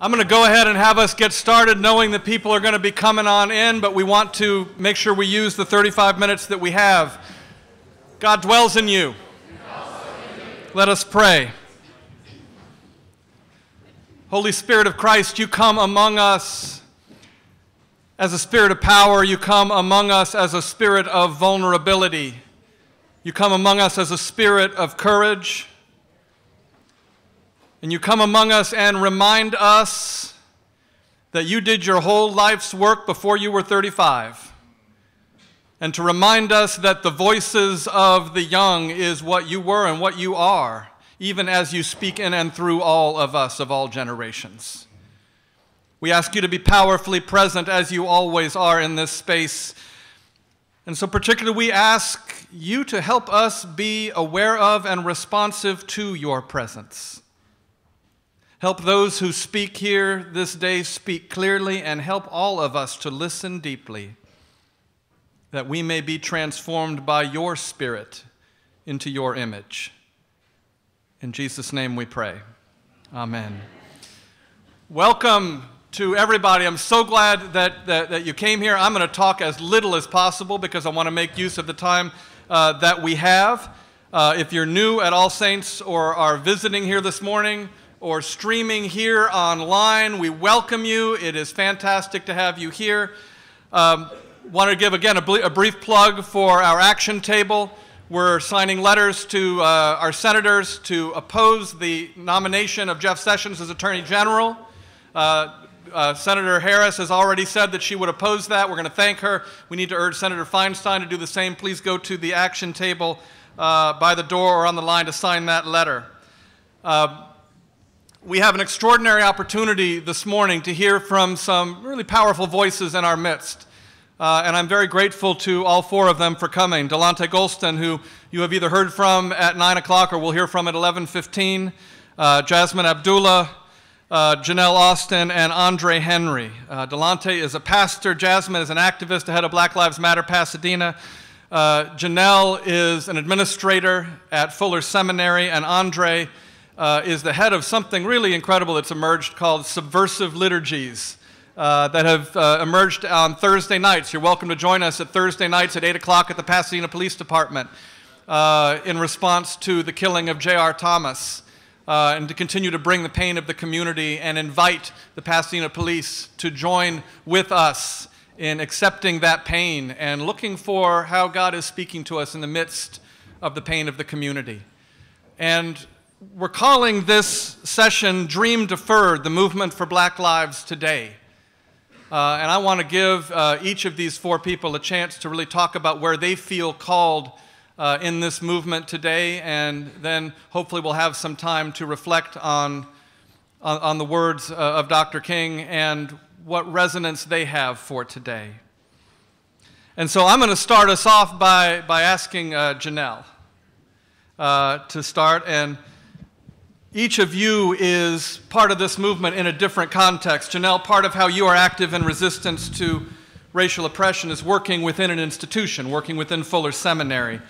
I'm going to go ahead and have us get started knowing that people are going to be coming on in, but we want to make sure we use the 35 minutes that we have. God dwells in you. Let us pray. Holy Spirit of Christ, you come among us as a spirit of power. You come among us as a spirit of vulnerability. You come among us as a spirit of courage. And you come among us and remind us that you did your whole life's work before you were 35. And to remind us that the voices of the young is what you were and what you are, even as you speak in and through all of us of all generations. We ask you to be powerfully present as you always are in this space. And so, particularly, we ask you to help us be aware of and responsive to your presence. Help those who speak here this day speak clearly, and help all of us to listen deeply, that we may be transformed by your Spirit into your image. In Jesus' name we pray. Amen. Welcome to everybody. I'm so glad that, that, that you came here. I'm going to talk as little as possible because I want to make use of the time uh, that we have. Uh, if you're new at All Saints or are visiting here this morning, or streaming here online, we welcome you. It is fantastic to have you here. Um, want to give again a, a, brief plug for our action table. We're signing letters to uh, our senators to oppose the nomination of Jeff Sessions as Attorney General. Uh, uh, Senator Harris has already said that she would oppose that. We're going to thank her. We need to urge Senator Feinstein to do the same. Please go to the action table uh, by the door or on the line to sign that letter. We have an extraordinary opportunity this morning to hear from some really powerful voices in our midst. Uh, and I'm very grateful to all four of them for coming. Delonte Gholston, who you have either heard from at 9 o'clock or will hear from at 11.15. Uh, Jasmine Abdullah, uh, Jeanelle Austin, and Andre Henry. Uh, Delonte is a pastor. Jasmine is an activist, ahead of Black Lives Matter Pasadena. Uh, Jeanelle is an administrator at Fuller Seminary, and Andre uh, is the head of something really incredible that's emerged called subversive liturgies. Uh, that have uh, emerged on Thursday nights. You're welcome to join us at Thursday nights at 8 o'clock at the Pasadena Police Department uh, in response to the killing of J.R. Thomas uh, and to continue to bring the pain of the community and invite the Pasadena Police to join with us in accepting that pain and looking for how God is speaking to us in the midst of the pain of the community. And we're calling this session Dream Deferred, the movement for black lives today. Uh, and I want to give uh, each of these four people a chance to really talk about where they feel called uh, in this movement today, and then hopefully we'll have some time to reflect on, on, on the words uh, of Dr. King and what resonance they have for today. And so I'm going to start us off by, by asking uh, Jeanelle uh, to start. And each of you is part of this movement in a different context. Jeanelle, part of how you are active in resistance to racial oppression is working within an institution, working within Fuller Seminary.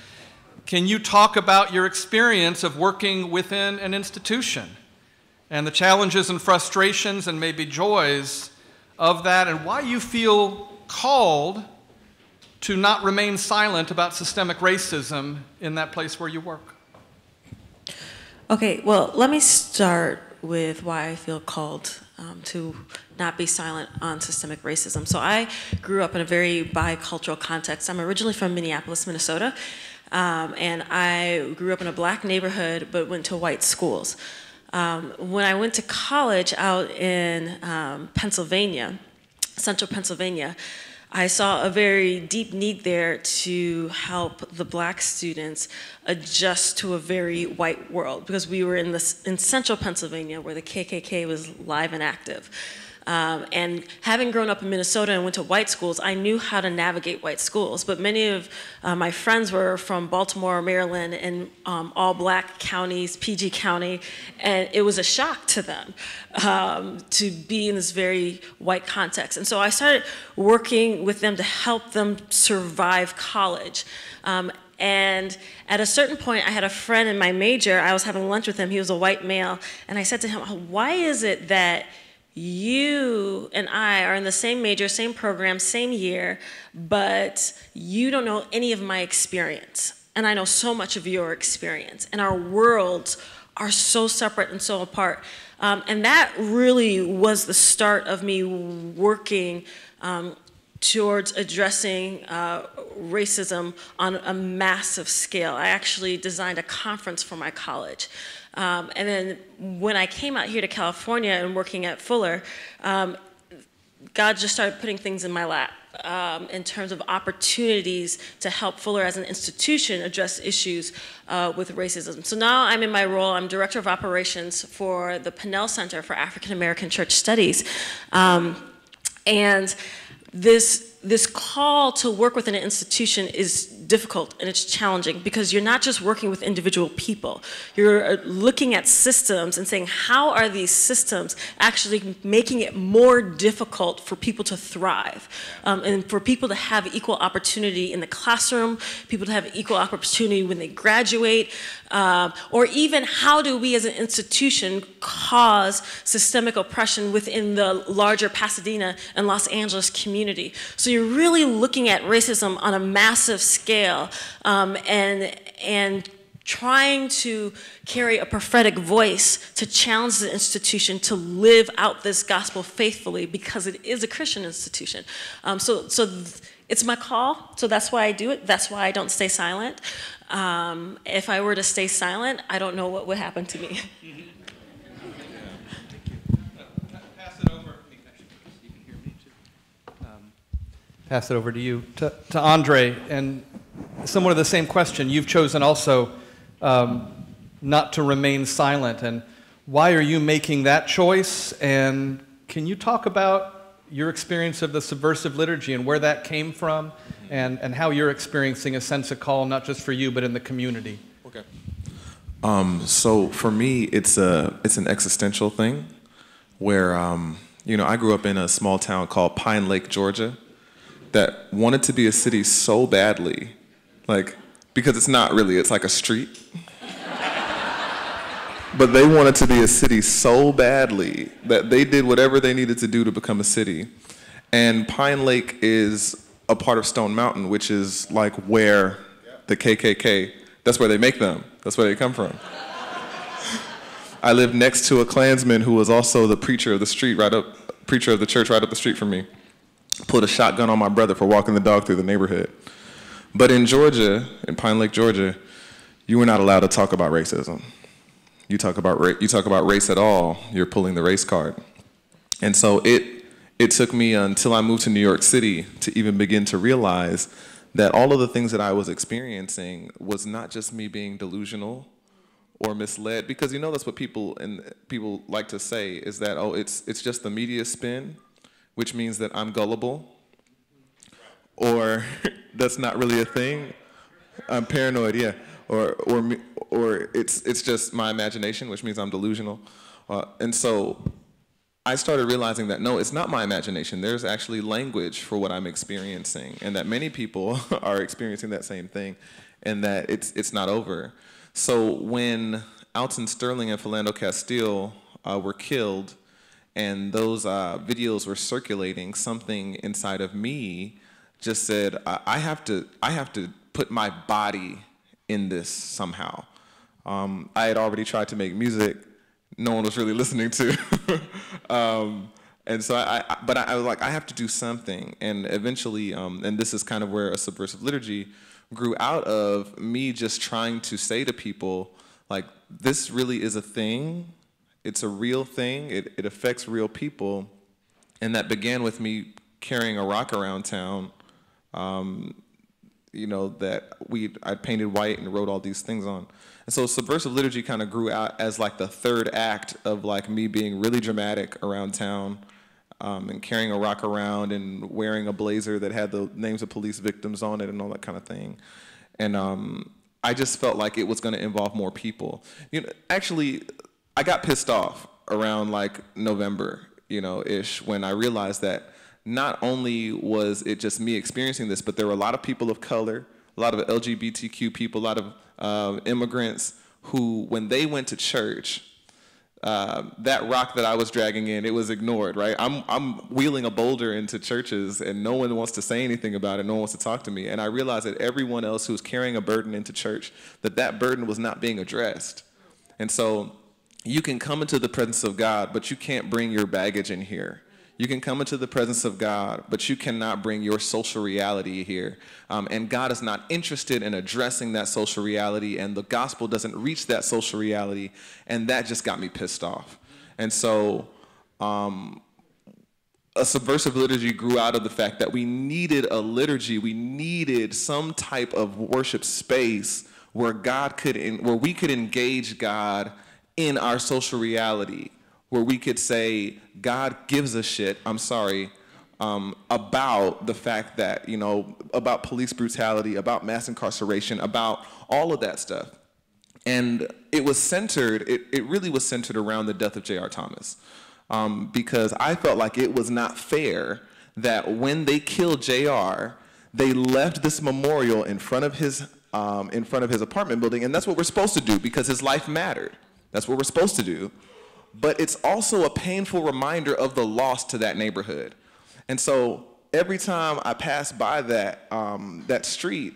Can you talk about your experience of working within an institution and the challenges and frustrations and maybe joys of that and why you feel called to not remain silent about systemic racism in that place where you work? Okay, well, let me start with why I feel called um, to not be silent on systemic racism. So I grew up in a very bicultural context. I'm originally from Minneapolis, Minnesota, um, and I grew up in a black neighborhood but went to white schools. Um, when I went to college out in um, Pennsylvania, central Pennsylvania, I saw a very deep need there to help the black students adjust to a very white world because we were in, this, in central Pennsylvania where the KKK was live and active. Um, and having grown up in Minnesota and went to white schools, I knew how to navigate white schools. But many of uh, my friends were from Baltimore, Maryland, and um, all black counties, PG County, and it was a shock to them um, to be in this very white context. And so I started working with them to help them survive college. Um, and at a certain point, I had a friend in my major, I was having lunch with him, he was a white male, and I said to him, Why is it that you and I are in the same major, same program, same year, but you don't know any of my experience. And I know so much of your experience. And our worlds are so separate and so apart. Um, and that really was the start of me working um, towards addressing uh, racism on a massive scale. I actually designed a conference for my college. Um, and then when I came out here to California and working at Fuller, um, God just started putting things in my lap. Um, in terms of opportunities to help Fuller as an institution address issues uh, with racism. So now I'm in my role, I'm Director of Operations for the Pannell Center for African American Church Studies. Um, and this, this call to work within an institution is difficult and it's challenging because you're not just working with individual people. You're uh, looking at systems and saying, how are these systems actually making it more difficult for people to thrive um, and for people to have equal opportunity in the classroom, people to have equal opportunity when they graduate, uh, or even how do we as an institution cause systemic oppression within the larger Pasadena and Los Angeles community. So you're really looking at racism on a massive scale scale um, and, and trying to carry a prophetic voice to challenge the institution to live out this gospel faithfully because it is a Christian institution. Um, so so it's my call, so that's why I do it. That's why I don't stay silent. Um, if I were to stay silent, I don't know what would happen to me. Pass it over to you, to, to Andre, and somewhat of the same question. You've chosen also um, not to remain silent. And why are you making that choice? And can you talk about your experience of the subversive liturgy and where that came from and, and how you're experiencing a sense of call, not just for you, but in the community? Okay. Um, so for me, it's, a, it's an existential thing where, um, you know, I grew up in a small town called Pine Lake, Georgia, that wanted to be a city so badly like, because it's not really, it's like a street. but they wanted to be a city so badly that they did whatever they needed to do to become a city. And Pine Lake is a part of Stone Mountain, which is like where the KKK, that's where they make them. That's where they come from. I lived next to a Klansman who was also the preacher of the street right up, preacher of the church right up the street from me. Put a shotgun on my brother for walking the dog through the neighborhood. But in Georgia, in Pine Lake, Georgia, you were not allowed to talk about racism. You talk about ra- you talk about race at all, you're pulling the race card. And so it it took me until I moved to New York City to even begin to realize that all of the things that I was experiencing was not just me being delusional or misled because you know that's what people and people like to say is that oh it's it's just the media spin which means that I'm gullible or that's not really a thing. I'm paranoid, yeah, or or or it's it's just my imagination, which means I'm delusional, uh, and so I started realizing that no, it's not my imagination. There's actually language for what I'm experiencing, and that many people are experiencing that same thing, and that it's it's not over. So when Alton Sterling and Philando Castile uh, were killed, and those uh, videos were circulating, something inside of me just said, I, I have to, I have to put my body in this somehow. Um, I had already tried to make music, no one was really listening to. um, and so I, I but I, I, was like, I have to do something. And eventually, um, and this is kind of where a subversive liturgy grew out of me just trying to say to people, like, this really is a thing. It's a real thing. It, it affects real people. And that began with me carrying a rock around town um, you know, that we I painted white and wrote all these things on. And so subversive liturgy kind of grew out as like the third act of like me being really dramatic around town um, and carrying a rock around and wearing a blazer that had the names of police victims on it and all that kind of thing. And um, I just felt like it was going to involve more people. You know, actually, I got pissed off around like November, you know, ish, when I realized that not only was it just me experiencing this, but there were a lot of people of color, a lot of LGBTQ people, a lot of uh, immigrants who, when they went to church, uh, that rock that I was dragging in, it was ignored, right? I'm, I'm wheeling a boulder into churches and no one wants to say anything about it. No one wants to talk to me. And I realized that everyone else who was carrying a burden into church, that that burden was not being addressed. And so you can come into the presence of God, but you can't bring your baggage in here. You can come into the presence of God, but you cannot bring your social reality here. Um, and God is not interested in addressing that social reality, and the gospel doesn't reach that social reality. And that just got me pissed off. And so, um, a subversive liturgy grew out of the fact that we needed a liturgy, we needed some type of worship space where God could, where we could engage God in our social reality where we could say, God gives a shit, I'm sorry, um, about the fact that, you know, about police brutality, about mass incarceration, about all of that stuff. And it was centered, it, it really was centered around the death of J.R. Thomas. Um, because I felt like it was not fair that when they killed J.R., they left this memorial in front of his um, in front of his apartment building, and that's what we're supposed to do because his life mattered. That's what we're supposed to do but it's also a painful reminder of the loss to that neighborhood. And so every time I pass by that, um, that street,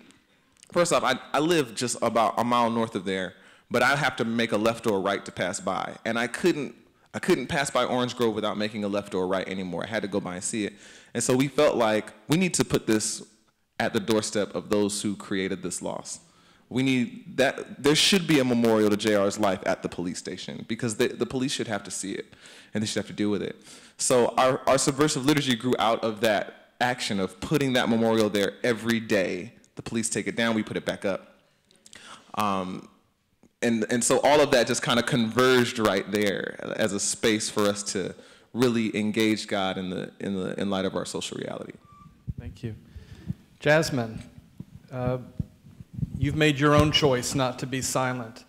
first off, I, I live just about a mile north of there, but I have to make a left or a right to pass by. And I couldn't, I couldn't pass by Orange Grove without making a left or a right anymore. I had to go by and see it. And so we felt like we need to put this at the doorstep of those who created this loss we need that there should be a memorial to JR's life at the police station because the, the police should have to see it and they should have to deal with it. So our, our subversive liturgy grew out of that action of putting that memorial there every day. The police take it down, we put it back up. Um, and, and so all of that just kind of converged right there as a space for us to really engage God in, the, in, the, in light of our social reality. Thank you. Jasmine, uh, you've made your own choice not to be silent.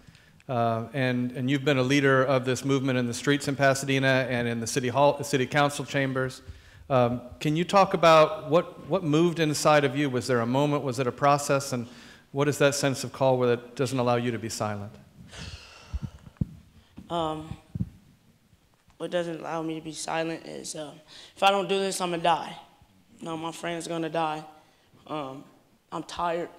Uh, and, and you've been a leader of this movement in the streets in Pasadena and in the city, hall, city council chambers. Um, can you talk about what, what moved inside of you? Was there a moment? Was it a process? And what is that sense of call where it doesn't allow you to be silent? Um, what doesn't allow me to be silent is uh, if I don't do this, I'm going to die. No, my friend's going to die. Um, I'm tired.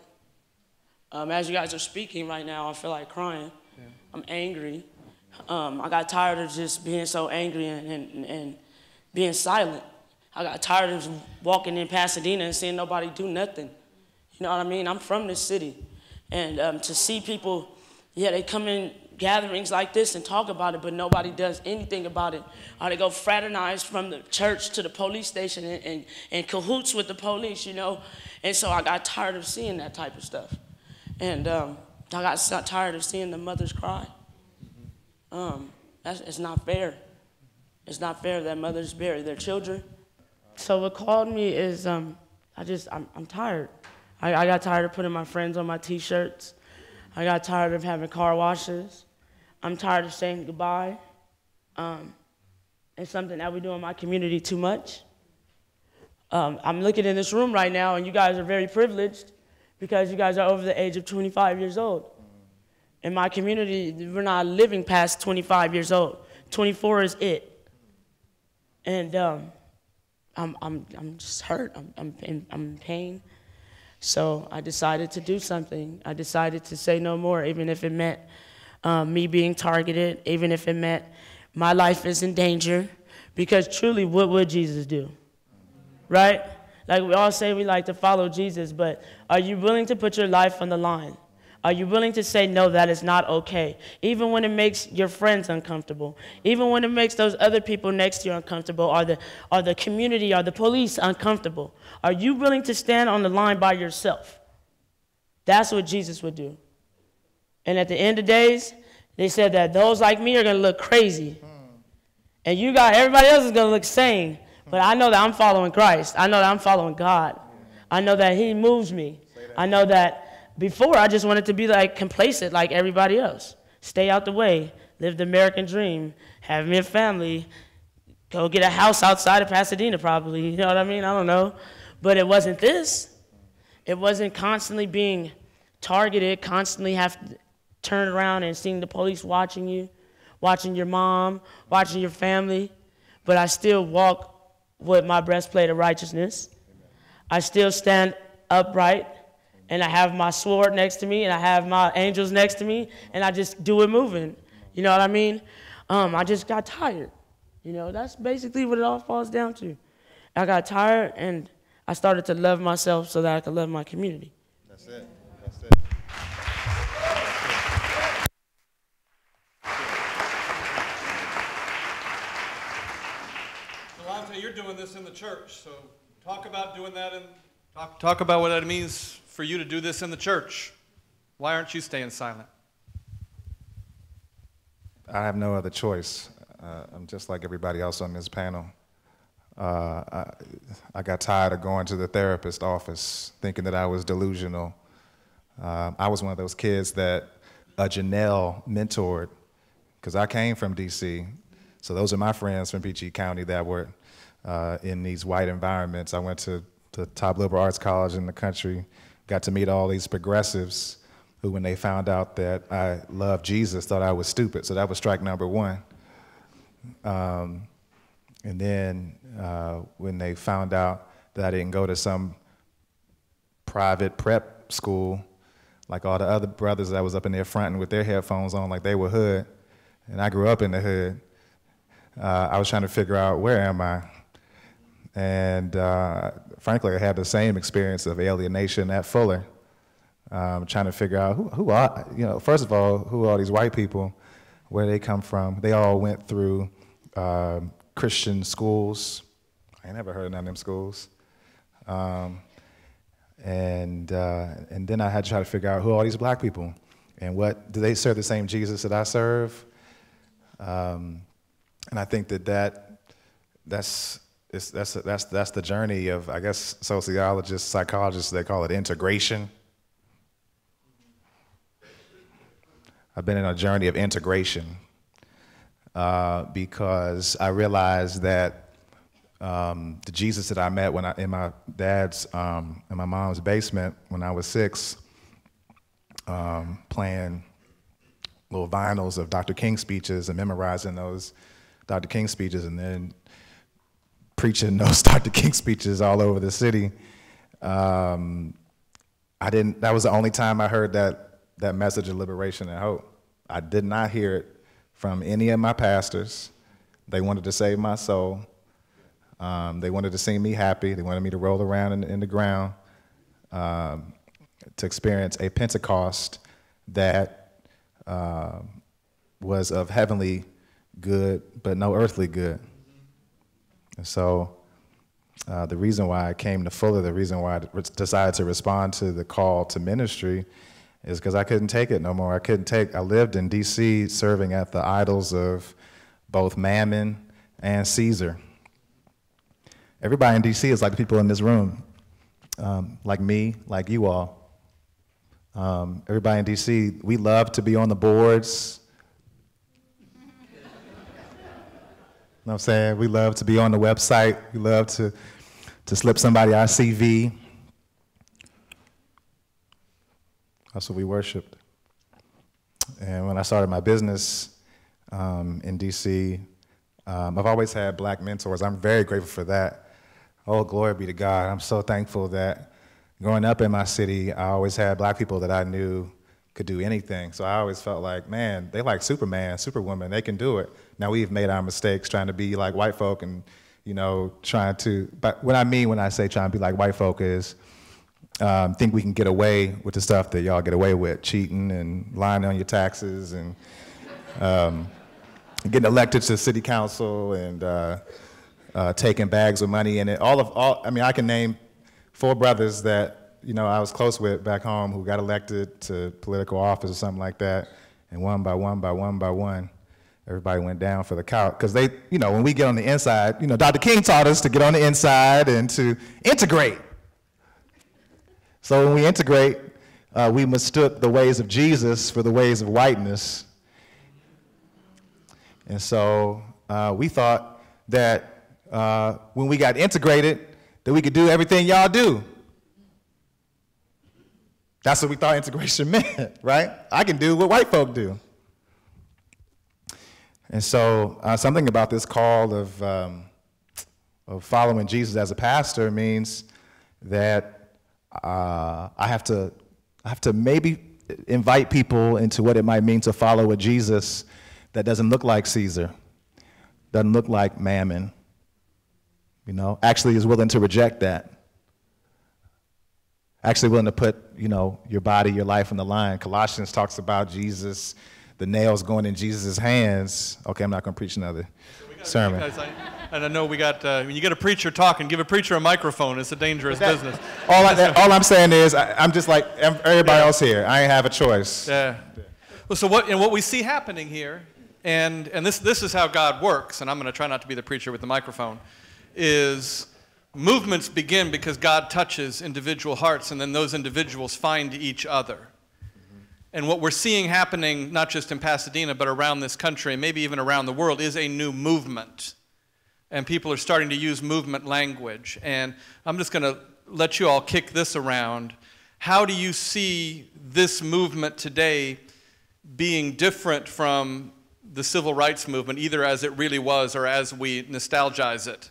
Um, as you guys are speaking right now, I feel like crying. Yeah. I'm angry. Um, I got tired of just being so angry and, and, and being silent. I got tired of walking in Pasadena and seeing nobody do nothing. You know what I mean? I'm from this city. And um, to see people, yeah, they come in gatherings like this and talk about it, but nobody does anything about it. Or they go fraternize from the church to the police station and, and, and cahoots with the police, you know? And so I got tired of seeing that type of stuff. And um, I got so tired of seeing the mothers cry. Um, it's not fair. It's not fair that mothers bury their children. So what called me is um, I just, I'm, I'm tired. I, I got tired of putting my friends on my t-shirts. I got tired of having car washes. I'm tired of saying goodbye. Um, it's something that we do in my community too much. Um, I'm looking in this room right now, and you guys are very privileged because you guys are over the age of 25 years old. In my community, we're not living past 25 years old. 24 is it. And um, I'm, I'm, I'm just hurt. I'm, I'm, in, I'm in pain. So I decided to do something. I decided to say no more, even if it meant um, me being targeted, even if it meant my life is in danger. Because truly, what would Jesus do? Right? Like we all say we like to follow Jesus, but are you willing to put your life on the line? Are you willing to say, no, that is not okay? Even when it makes your friends uncomfortable, even when it makes those other people next to you uncomfortable, or the, or the community or the police uncomfortable. Are you willing to stand on the line by yourself? That's what Jesus would do. And at the end of days, they said that those like me are going to look crazy. Hmm. And you got everybody else is going to look sane. But I know that I'm following Christ. I know that I'm following God. I know that He moves me. I know that before I just wanted to be like complacent like everybody else. Stay out the way, live the American dream, have me a family, go get a house outside of Pasadena probably. You know what I mean? I don't know. But it wasn't this. It wasn't constantly being targeted, constantly have to turn around and seeing the police watching you watching your mom, watching your family, but I still walk with my breastplate of righteousness. I still stand upright, and I have my sword next to me, and I have my angels next to me, and I just do it moving. You know what I mean? Um, I just got tired. You know, that's basically what it all falls down to. I got tired, and I started to love myself so that I could love my community. That's it. That's it. You're doing this in the church, so talk about doing that and talk, talk about what it means for you to do this in the church. Why aren't you staying silent? I have no other choice. Uh, I'm just like everybody else on this panel. Uh, I, I, got tired of going to the therapist office thinking that I was delusional. Uh, I was one of those kids that Jeanelle mentored because I came from DC. So those are my friends from PG County that were uh, in these white environments. I went to the top liberal arts college in the country, got to meet all these progressives who, when they found out that I loved Jesus, thought I was stupid. So that was strike number one. Um, and then uh, when they found out that I didn't go to some private prep school, like all the other brothers that was up in there fronting with their headphones on, like they were hood, and I grew up in the hood. Uh, I was trying to figure out where am I, and uh, frankly, I had the same experience of alienation at Fuller, um, trying to figure out who, who are you know first of all who are these white people, where they come from. They all went through um, Christian schools. I never heard of none of them schools. Um, and, uh, and then I had to try to figure out who are these black people and what, do they serve the same Jesus that I serve? Um, and I think that, that that's, that's, that's, that's the journey of, I guess, sociologists, psychologists, they call it integration. I've been in a journey of integration uh, because I realized that um, the Jesus that I met when I in my dad's um, in my mom's basement when I was six, um, playing little vinyls of Dr. King speeches and memorizing those Dr. King speeches, and then preaching those Dr. King speeches all over the city. Um, I didn't. That was the only time I heard that that message of liberation and hope. I did not hear it from any of my pastors. They wanted to save my soul. Um, they wanted to see me happy. They wanted me to roll around in, in the ground um, to experience a Pentecost that uh, was of heavenly good, but no earthly good. And so, uh, the reason why I came to Fuller, the reason why I decided to respond to the call to ministry, is because I couldn't take it no more. I couldn't take, I lived in DC serving at the idols of both Mammon and Caesar. Everybody in DC is like the people in this room, um, like me, like you all. Um, everybody in DC, we love to be on the boards. Know what I'm saying? We love to be on the website. We love to, to slip somebody our CV. That's what we worshiped. And when I started my business um, in DC, um, I've always had black mentors. I'm very grateful for that. Oh, glory be to God. I'm so thankful that growing up in my city, I always had black people that I knew could do anything. So I always felt like, man, they like Superman, Superwoman, they can do it. Now we've made our mistakes trying to be like white folk and, you know, trying to, but what I mean when I say trying to be like white folk is, um, think we can get away with the stuff that y'all get away with, cheating and lying on your taxes and um, getting elected to city council and uh, uh, taking bags of money and it. All of all, I mean, I can name four brothers that you know I was close with back home who got elected to political office or something like that, and one by one by one by one. Everybody went down for the count because they, you know, when we get on the inside, you know, Dr. King taught us to get on the inside and to integrate so when we integrate, uh, we mistook the ways of Jesus for the ways of whiteness. And so uh, we thought that uh, when we got integrated, that we could do everything y'all do. That's what we thought integration meant, right? I can do what white folk do. And so, uh, something about this call of, um, of following Jesus as a pastor means that uh, I have to, I have to maybe invite people into what it might mean to follow a Jesus that doesn't look like Caesar, doesn't look like Mammon, you know, actually is willing to reject that. Actually willing to put, you know, your body, your life on the line. Colossians talks about Jesus, the nails going in Jesus' hands. Okay, I'm not going to preach another so sermon. I, and I know we got, uh, when you get a preacher talking, give a preacher a microphone. It's a dangerous That- business. All, I, that- all I'm saying is, I, I'm just like ev- everybody else here. I ain't have a choice. Yeah. Well, so what, and what we see happening here, and, and this, this is how God works, and I'm going to try not to be the preacher with the microphone, is movements begin because God touches individual hearts, and then those individuals find each other. And what we're seeing happening, not just in Pasadena, but around this country, and maybe even around the world, is a new movement. And people are starting to use movement language. And I'm just going to let you all kick this around. How do you see this movement today being different from the civil rights movement, either as it really was or as we nostalgize it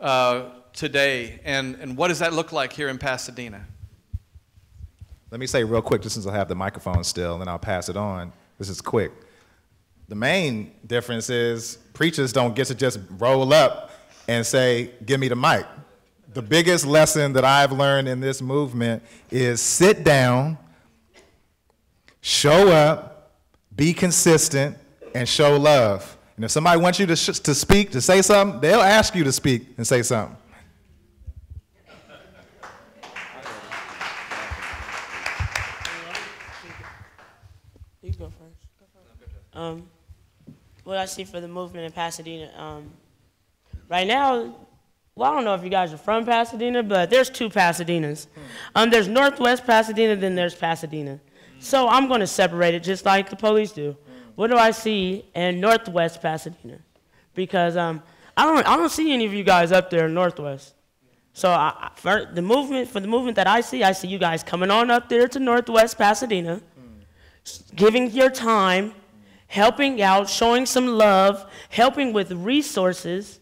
uh, today? And, and what does that look like here in Pasadena? Let me say real quick, just since I have the microphone still, and I'll pass it on. This is quick. The main difference is preachers don't get to just roll up and say, Give me the mic. The biggest lesson that I've learned in this movement is sit down, show up, be consistent, and show love. And if somebody wants you to, to speak, to say something, they'll ask you to speak and say something. You go first. Um, what I see for the movement in Pasadena, um, right now, well, I don't know if you guys are from Pasadena, but there's two Pasadenas. Um, there's Northwest Pasadena, then there's Pasadena. So I'm going to separate it just like the police do. What do I see in Northwest Pasadena? Because um, I don't, I don't see any of you guys up there in Northwest. So I, for the movement, for the movement that I see, I see you guys coming on up there to Northwest Pasadena giving your time, helping out, showing some love, helping with resources.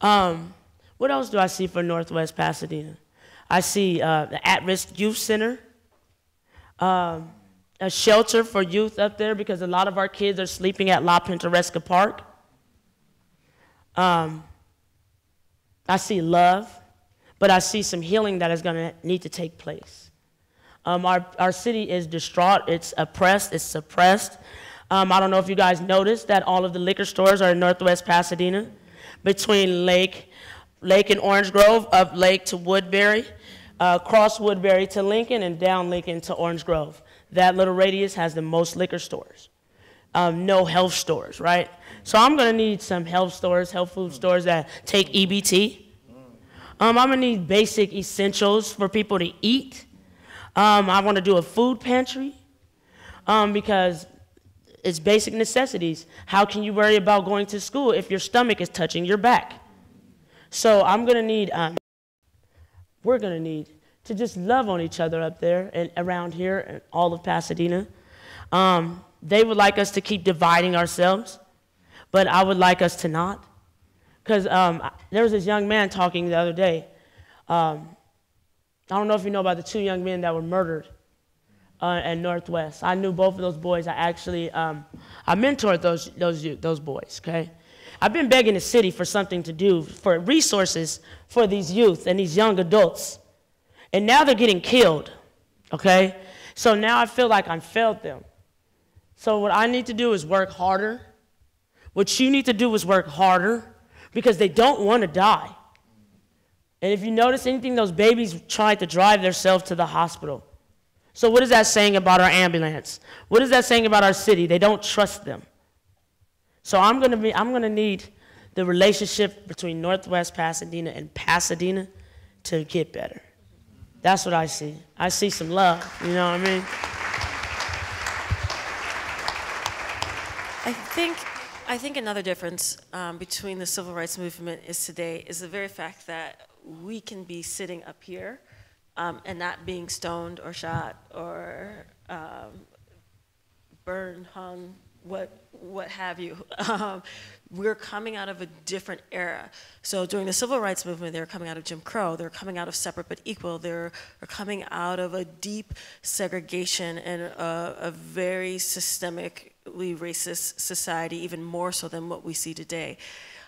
Um, what else do I see for Northwest Pasadena? I see uh, the At Risk Youth Center, um, a shelter for youth up there because a lot of our kids are sleeping at La Pintoresca Park. Um, I see love, but I see some healing that is going to need to take place. Um, our, our city is distraught, it's oppressed, it's suppressed. Um, I don't know if you guys noticed that all of the liquor stores are in Northwest Pasadena, between Lake, Lake and Orange Grove, up Lake to Woodbury, uh, cross Woodbury to Lincoln, and down Lincoln to Orange Grove. That little radius has the most liquor stores. Um, no health stores, right? So I'm gonna need some health stores, health food stores that take EBT. Um, I'm gonna need basic essentials for people to eat. Um, I want to do a food pantry um, because it's basic necessities. How can you worry about going to school if your stomach is touching your back? So I'm going to need, um, we're going to need to just love on each other up there and around here and all of Pasadena. Um, they would like us to keep dividing ourselves, but I would like us to not. Because um, there was this young man talking the other day. Um, I don't know if you know about the two young men that were murdered uh, at Northwest. I knew both of those boys. I actually um, I mentored those those those boys. Okay, I've been begging the city for something to do for resources for these youth and these young adults, and now they're getting killed. Okay, so now I feel like I failed them. So what I need to do is work harder. What you need to do is work harder because they don't want to die. And if you notice anything, those babies tried to drive themselves to the hospital. So, what is that saying about our ambulance? What is that saying about our city? They don't trust them. So, I'm going to be, I'm going to need the relationship between Northwest Pasadena and Pasadena to get better. That's what I see. I see some love. You know what I mean? I think, I think another difference um, between the civil rights movement is today is the very fact that we can be sitting up here um, and not being stoned or shot or um, burned, hung, what what have you. Um, we're coming out of a different era. So during the civil rights movement, they were coming out of Jim Crow. They were coming out of separate but equal. They were coming out of a deep segregation and a, a very systemically racist society, even more so than what we see today,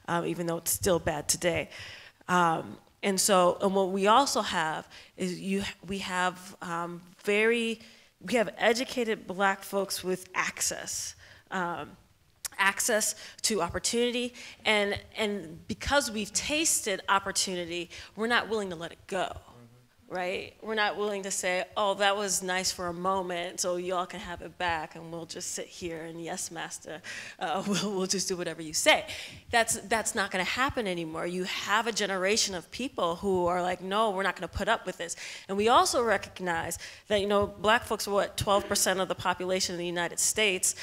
um, even though it's still bad today. Um, and so, and what we also have is you, we have um, very, we have educated black folks with access. Um, access to opportunity and and because we've tasted opportunity we're not willing to let it go right? We're not willing to say oh that was nice for a moment so y'all can have it back and we'll just sit here and yes master uh, we'll, we'll just do whatever you say. That's that's not going to happen anymore. You have a generation of people who are like no we're not going to put up with this. And we also recognize that you know black folks are what 12% of the population in the united states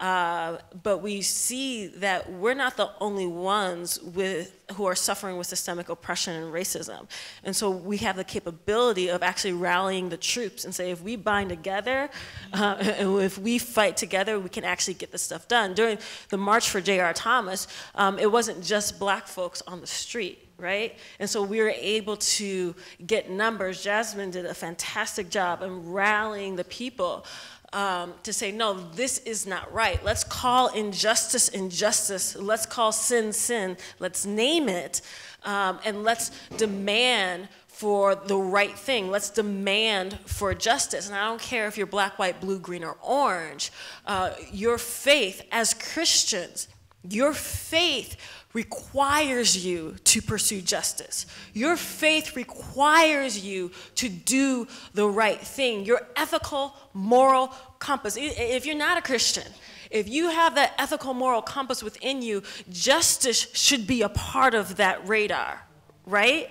uh, but we see that we're not the only ones with, who are suffering with systemic oppression and racism. And so we have the capability of actually rallying the troops and say, if we bind together, uh, and if we fight together, we can actually get this stuff done. During the March for J.R. Thomas, um, it wasn't just black folks on the street right? And so we were able to get numbers. Jasmine did a fantastic job in rallying the people um, to say, no, this is not right. Let's call injustice injustice. Let's call sin sin. Let's name it. Um, and let's demand for the right thing. Let's demand for justice. And I don't care if you're black, white, blue, green, or orange. Uh, your faith as Christians, your faith requires you to pursue justice. Your faith requires you to do the right thing. Your ethical, moral compass. If you're not a Christian, if you have that ethical, moral compass within you, justice should be a part of that radar, right?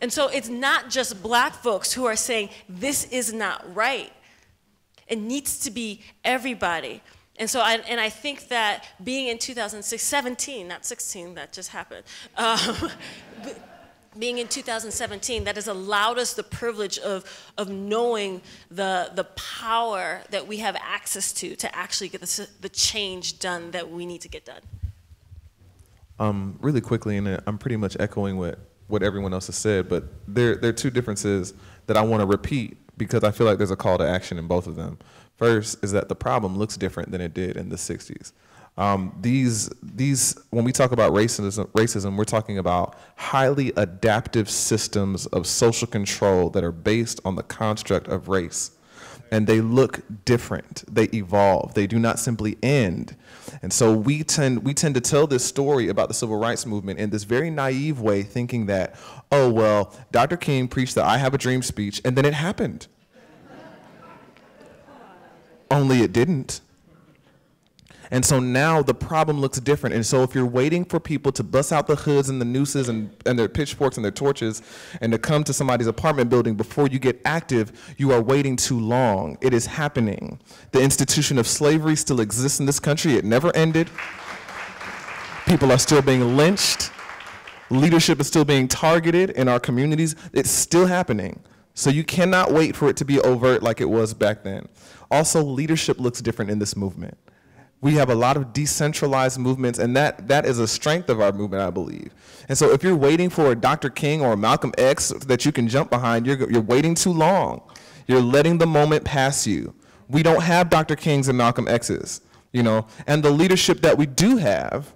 And so it's not just black folks who are saying, this is not right. It needs to be everybody. And so, I, and I think that being in 2006, 17, not 16, that just happened. Um, being in 2017, that has allowed us the privilege of, of knowing the, the power that we have access to to actually get the, the change done that we need to get done. Um, really quickly, and I'm pretty much echoing what, what everyone else has said, but there, there are two differences that I want to repeat because I feel like there's a call to action in both of them. First is that the problem looks different than it did in the 60s. Um, these, these, when we talk about racism, racism, we're talking about highly adaptive systems of social control that are based on the construct of race. And they look different. They evolve. They do not simply end. And so we tend, we tend to tell this story about the civil rights movement in this very naive way, thinking that, oh, well, Dr. King preached the I Have a Dream speech, and then it happened. Only it didn't. And so now the problem looks different. And so if you're waiting for people to bust out the hoods and the nooses and, and their pitchforks and their torches and to come to somebody's apartment building before you get active, you are waiting too long. It is happening. The institution of slavery still exists in this country. It never ended. People are still being lynched. Leadership is still being targeted in our communities. It's still happening. So you cannot wait for it to be overt like it was back then. Also, leadership looks different in this movement. We have a lot of decentralized movements, and that, that is a strength of our movement, I believe. And so if you're waiting for a Dr. King or a Malcolm X that you can jump behind, you're, you're waiting too long. You're letting the moment pass you. We don't have Dr. Kings and Malcolm X's, you know, and the leadership that we do have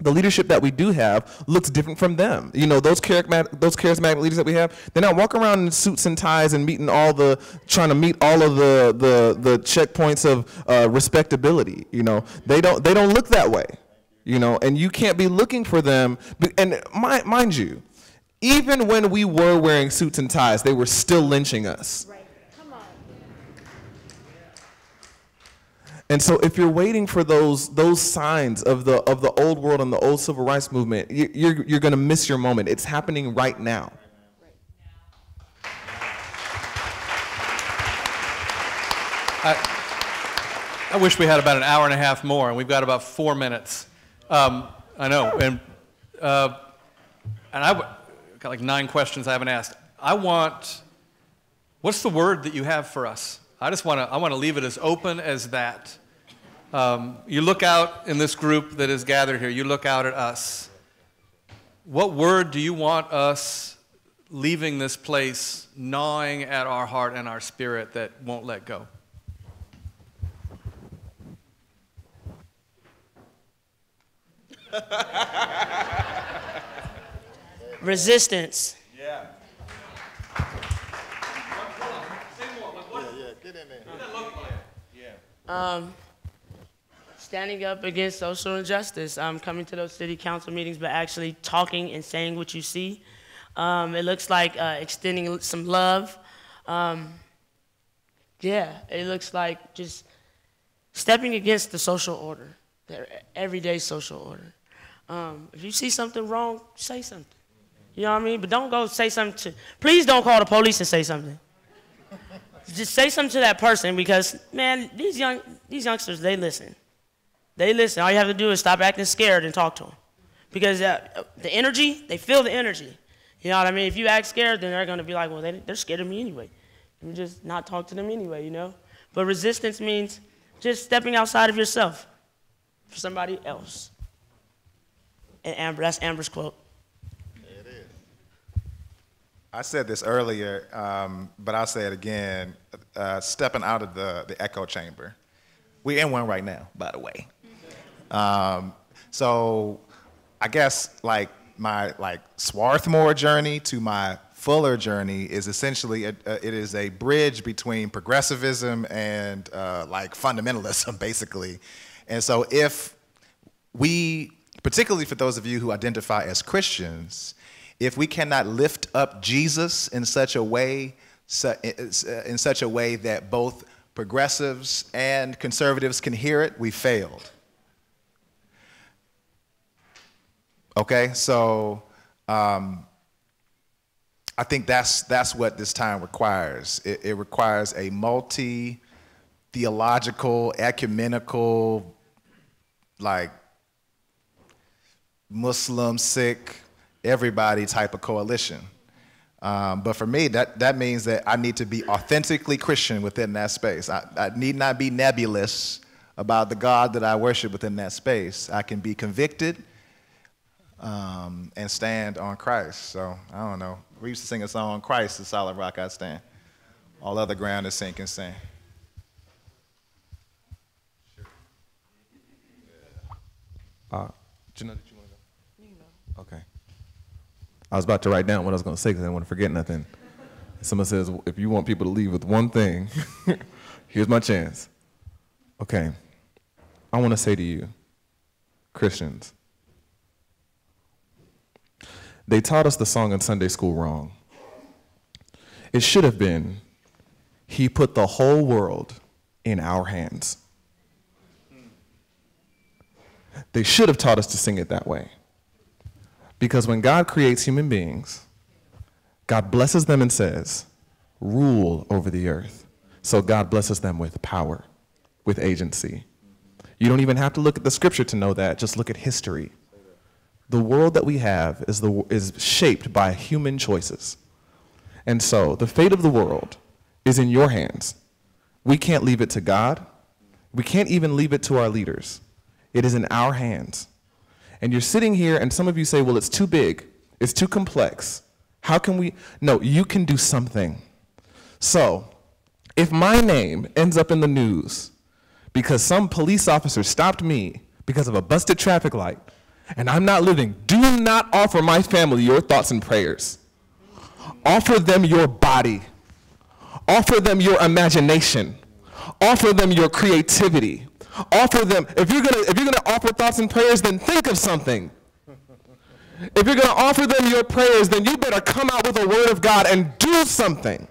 the leadership that we do have looks different from them. You know, those charismatic, those charismatic leaders that we have, they're not walking around in suits and ties and meeting all the, trying to meet all of the, the, the checkpoints of uh, respectability. You know, they don't, they don't look that way. You know, and you can't be looking for them. And mind, you, even when we were wearing suits and ties, they were still lynching us. Right. And so if you're waiting for those, those signs of the, of the old world and the old civil rights movement, you're, you're going to miss your moment. It's happening right now. I, I wish we had about an hour and a half more, and we've got about four minutes. Um, I know, and uh, and I got like nine questions I haven't asked. I want, what's the word that you have for us? I just want to I want to leave it as open as that. Um, you look out in this group that is gathered here, you look out at us. What word do you want us leaving this place gnawing at our heart and our spirit that won't let go? Resistance. Yeah. Um, standing up against social injustice, um, coming to those city council meetings, but actually talking and saying what you see. Um, it looks like uh, extending some love. Um, yeah, it looks like just stepping against the social order, the everyday social order. Um, if you see something wrong, say something. You know what I mean? But don't go say something to, please don't call the police and say something. Just say something to that person because, man, these, young, these youngsters, they listen. They listen. All you have to do is stop acting scared and talk to them. Because uh, the energy, they feel the energy. You know what I mean? If you act scared, then they're going to be like, well, they, they're scared of me anyway. You just not talk to them anyway, you know? But resistance means just stepping outside of yourself for somebody else. And Amber, that's Amber's quote. I said this earlier, um, but I'll say it again. Uh, stepping out of the, the echo chamber. We're in one right now, by the way. Um, so I guess like my like Swarthmore journey to my Fuller journey is essentially a, a, it is a bridge between progressivism and uh, like fundamentalism, basically. And so if we, particularly for those of you who identify as Christians, if we cannot lift up Jesus in such a way, in such a way that both progressives and conservatives can hear it, we failed. Okay, so um, I think that's that's what this time requires. It, it requires a multi theological, ecumenical, like Muslim, Sikh, everybody type of coalition. Um, but for me, that, that means that I need to be authentically Christian within that space. I, I need not be nebulous about the God that I worship within that space. I can be convicted um, and stand on Christ. So I don't know. We used to sing a song, Christ, the solid rock I stand. All other ground is sinking sand. Uh, did you want to go? I was about to write down what I was going to say because I didn't want to forget nothing. Someone says, if you want people to leave with one thing, here's my chance. Okay. I want to say to you, Christians, they taught us the song in Sunday school wrong. It should have been, He put the whole world in our hands. They should have taught us to sing it that way. Because when God creates human beings, God blesses them and says, rule over the earth. So God blesses them with power, with agency. You don't even have to look at the scripture to know that, just look at history. The world that we have is, the, is shaped by human choices. And so the fate of the world is in your hands. We can't leave it to God. We can't even leave it to our leaders. It is in our hands. And you're sitting here, and some of you say, well, it's too big, it's too complex. How can we? No, you can do something. So, if my name ends up in the news because some police officer stopped me because of a busted traffic light, and I'm not living, do not offer my family your thoughts and prayers. Offer them your body. Offer them your imagination. Offer them your creativity. Offer them, if you're gonna, if you're gonna offer thoughts and prayers, then think of something. If you're gonna offer them your prayers, then you better come out with a word of God and do something.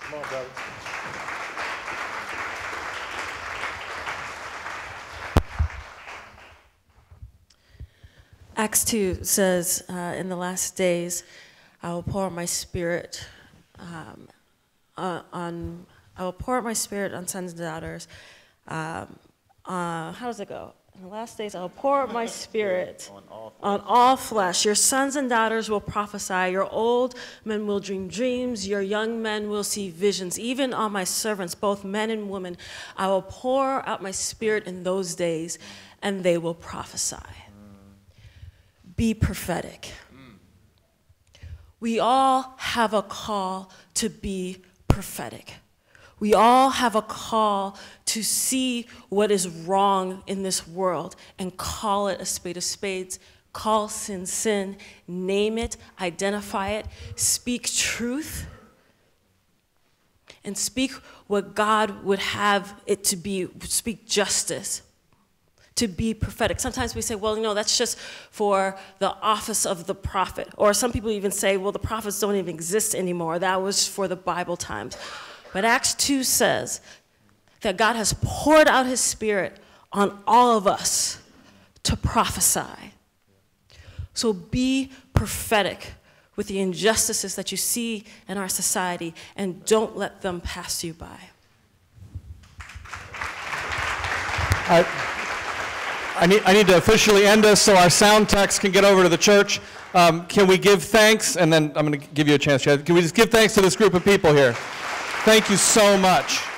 Come on, brother. Acts 2 says, uh, In the last days, I will pour out my spirit um, uh, on, I will pour out my spirit on sons and daughters. Um, uh, how does it go? In the last days, I will pour out my spirit on all flesh. Your sons and daughters will prophesy. Your old men will dream dreams. Your young men will see visions. Even on my servants, both men and women, I will pour out my spirit in those days, and they will prophesy. Be prophetic. We all have a call to be prophetic. We all have a call to see what is wrong in this world and call it a spade of spades. Call sin sin, name it, identify it, speak truth, and speak what God would have it to be, speak justice to be prophetic. Sometimes we say, well, you know, that's just for the office of the prophet. Or some people even say, well, the prophets don't even exist anymore. That was for the Bible times. But Acts 2 says that God has poured out his spirit on all of us to prophesy. So be prophetic with the injustices that you see in our society and don't let them pass you by. I need, I need to officially end us so our sound techs can get over to the church. Um, can we give thanks? And then I'm going to give you a chance. Can we just give thanks to this group of people here? Thank you so much.